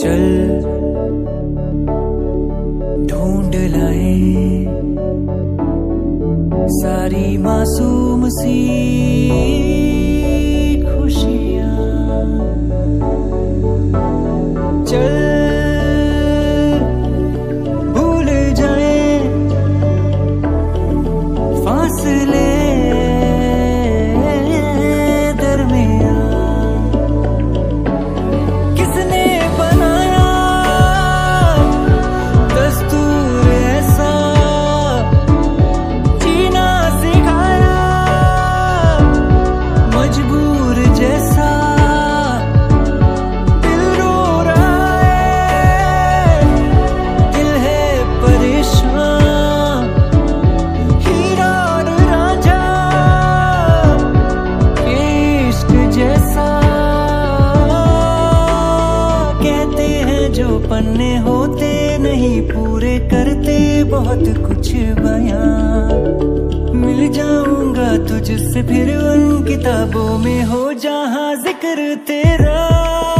चल ढूंढ लाए। सारी मासूम सी जो पन्ने होते नहीं, पूरे करते बहुत कुछ बया। मिल जाऊँगा तुझसे फिर उन किताबों में हो जहाँ ज़िक्र तेरा।